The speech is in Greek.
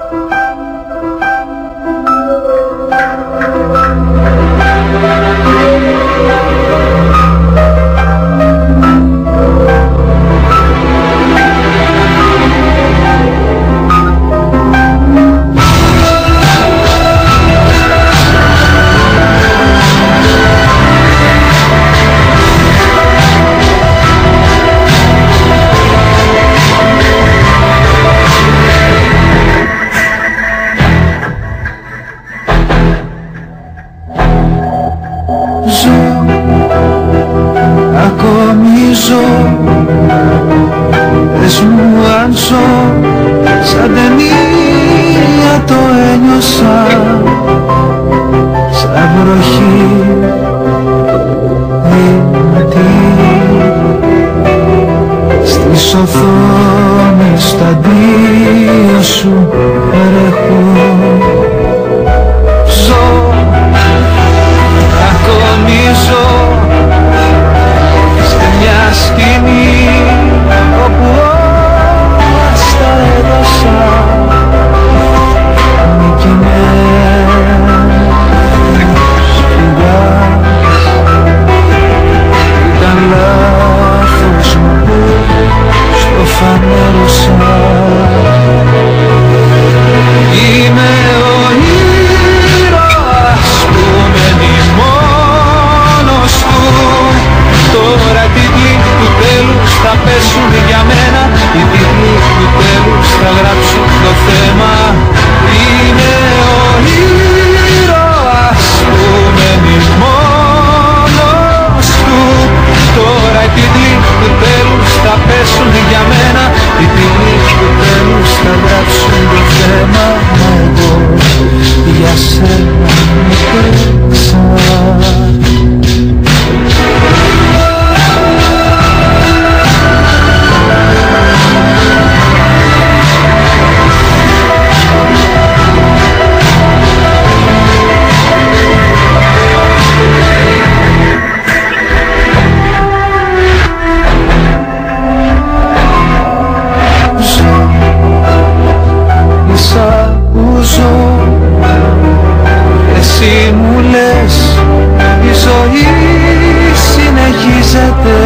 you. αν ζω. Πες μου αν ζω Σαν ταινία το ένιωσα. Σαν βροχή δυνατή Στις οθόνες τα δύο σου ζω. Εσύ μου λες η ζωή συνεχίζεται